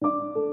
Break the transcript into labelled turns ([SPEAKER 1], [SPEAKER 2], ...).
[SPEAKER 1] you